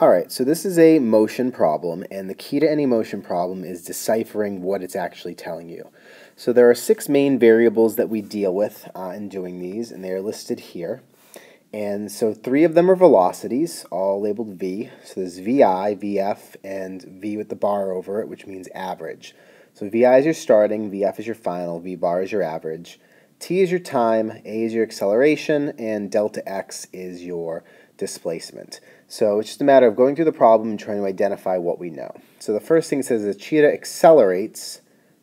Alright, so this is a motion problem, and the key to any motion problem is deciphering what it's actually telling you. So there are six main variables that we deal with uh, in doing these, and they are listed here. And so three of them are velocities, all labeled v. So there's vi, vf, and v with the bar over it, which means average. So vi is your starting, vf is your final, v bar is your average. t is your time, a is your acceleration, and delta x is your displacement. So it's just a matter of going through the problem and trying to identify what we know. So the first thing it says the cheetah accelerates,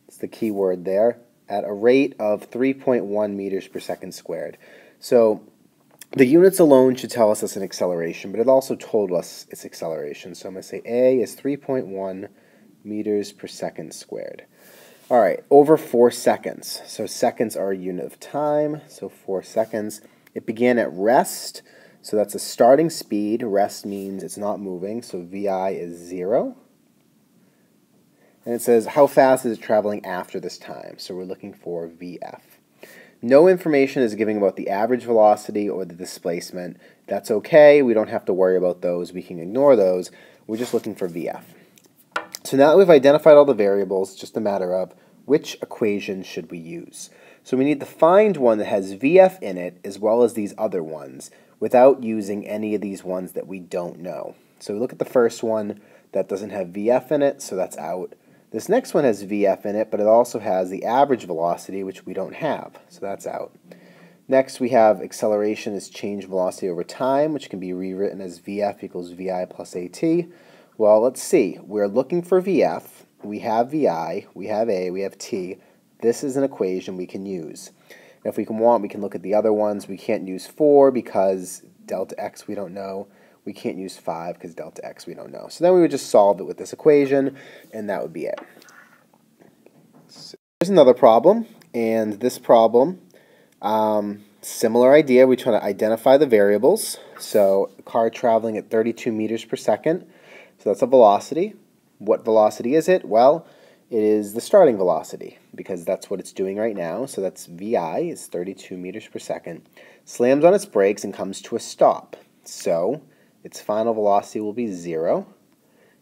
it's the key word there, at a rate of 3.1 meters per second squared. So the units alone should tell us it's an acceleration, but it also told us its acceleration. So I'm going to say A is 3.1 meters per second squared. All right, over four seconds. So seconds are a unit of time, so four seconds. It began at rest, so that's a starting speed. Rest means it's not moving, so VI is 0. And it says how fast is it traveling after this time, so we're looking for VF. No information is given about the average velocity or the displacement. That's okay, we don't have to worry about those, we can ignore those. We're just looking for VF. So now that we've identified all the variables, it's just a matter of which equation should we use. So we need to find one that has VF in it as well as these other ones without using any of these ones that we don't know. So we look at the first one that doesn't have VF in it, so that's out. This next one has VF in it, but it also has the average velocity, which we don't have, so that's out. Next, we have acceleration is change velocity over time, which can be rewritten as VF equals VI plus AT. Well, let's see. We're looking for VF. We have VI, we have A, we have T. This is an equation we can use. And if we can want, we can look at the other ones. We can't use 4 because delta x we don't know. We can't use 5 because delta x we don't know. So then we would just solve it with this equation, and that would be it. So here's another problem, and this problem, um, similar idea. We try to identify the variables. So car traveling at 32 meters per second. So that's a velocity. What velocity is it? Well, it is the starting velocity because that's what it's doing right now. So that's VI is 32 meters per second. Slams on its brakes and comes to a stop. So its final velocity will be 0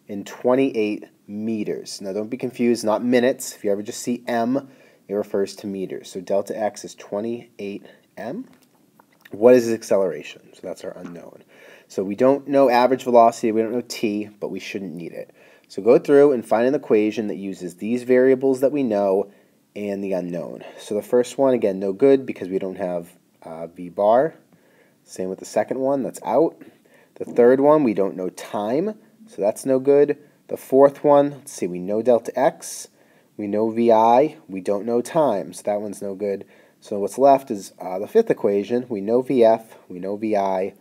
in 28 meters. Now don't be confused, not minutes. If you ever just see m, it refers to meters. So delta x is 28m. What is its acceleration? So that's our unknown. So we don't know average velocity, we don't know t, but we shouldn't need it. So go through and find an equation that uses these variables that we know and the unknown. So the first one, again, no good because we don't have uh, v bar. Same with the second one, that's out. The third one, we don't know time, so that's no good. The fourth one, let's see, we know delta x, we know vi, we don't know time, so that one's no good. So what's left is uh, the fifth equation. We know vf, we know vi,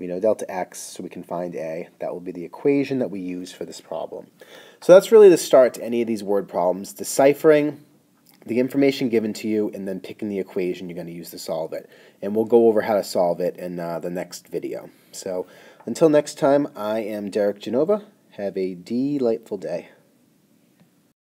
we know delta x, so we can find a. That will be the equation that we use for this problem. So that's really the start to any of these word problems, deciphering the information given to you and then picking the equation you're going to use to solve it. And we'll go over how to solve it in uh, the next video. So until next time, I am Derek Genova. Have a delightful day.